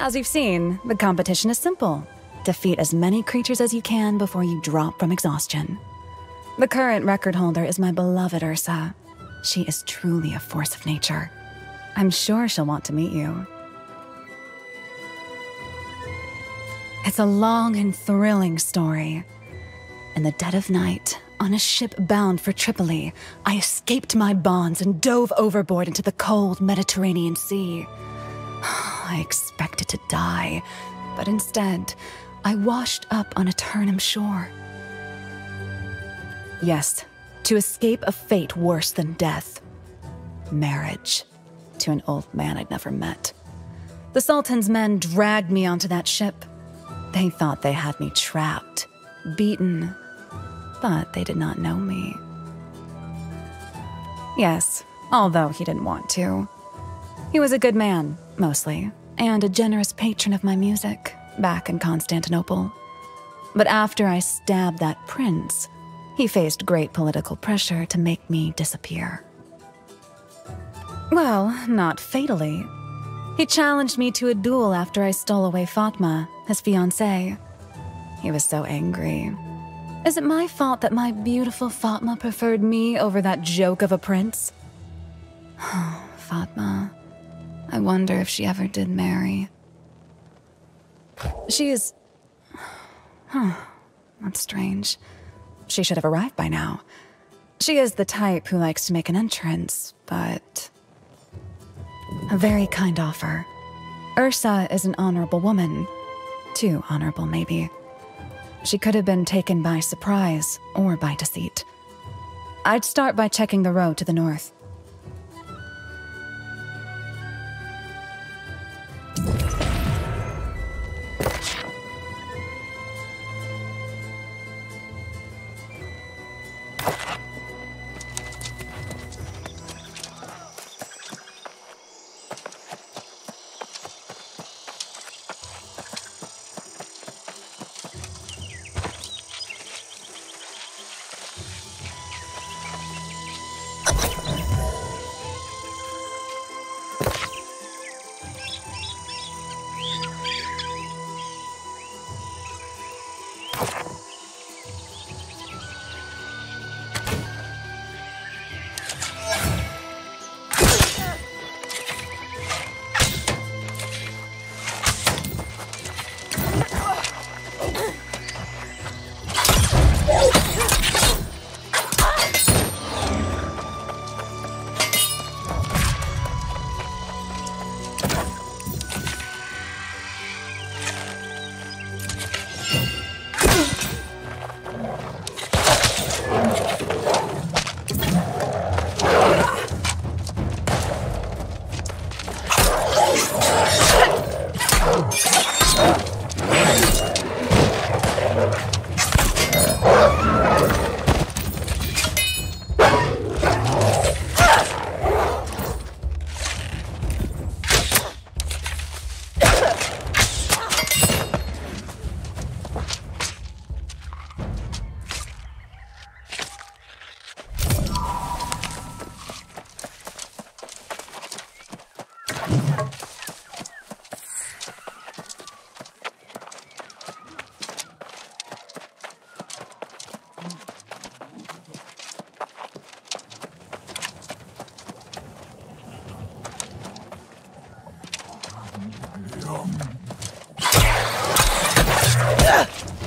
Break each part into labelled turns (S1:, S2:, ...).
S1: As you've seen, the competition is simple defeat as many creatures as you can before you drop from exhaustion. The current record holder is my beloved Yrsa. She is truly a force of nature. I'm sure she'll want to meet you. It's a long and thrilling story. In the dead of night, on a ship bound for Tripoli, I escaped my bonds and dove overboard into the cold Mediterranean Sea. I expected to die, but instead, I washed up on Aeternum shore. Yes, to escape a fate worse than death marriage to an old man I'd never met. The Sultan's men dragged me onto that ship. They thought they had me trapped, beaten, but they did not know me. Yes, although he didn't want to. He was a good man, mostly, and a generous patron of my music back in Constantinople. But after I stabbed that prince, he faced great political pressure to make me disappear. Well, not fatally. He challenged me to a duel after I stole away Fatma, his fiancée. He was so angry. Is it my fault that my beautiful Fatma preferred me over that joke of a prince? Oh, Fatma. I wonder if she ever did marry. She is. Huh. That's strange. She should have arrived by now. She is the type who likes to make an entrance, but. A very kind offer. Yrsa is an honorable woman. Too honorable, maybe. She could have been taken by surprise or by deceit. I'd start by checking the road to the north. you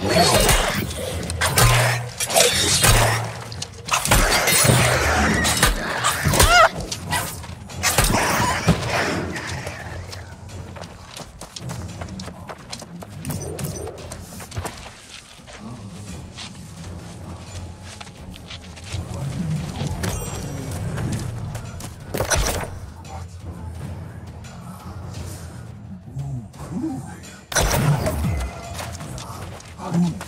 S1: Ooh. Ha!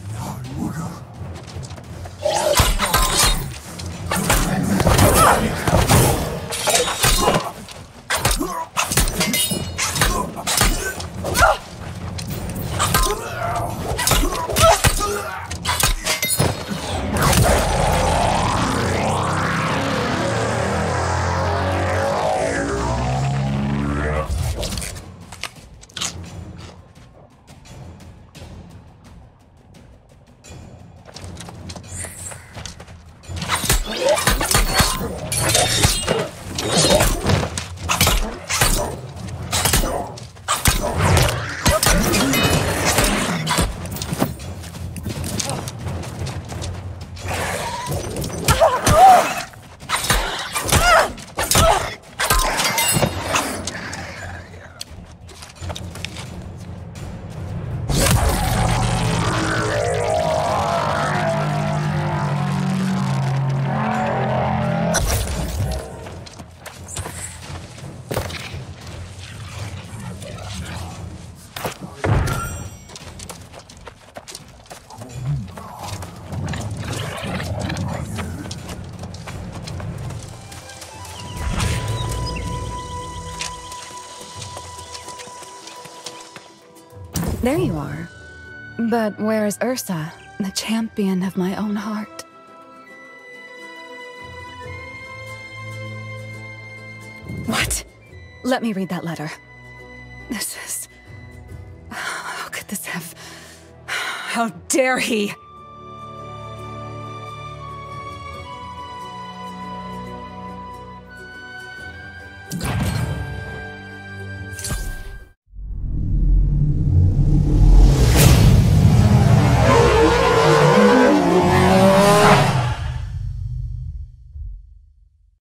S1: There you are. But where's Yrsa, the champion of my own heart? What? Let me read that letter. This is... How could this have... How dare he?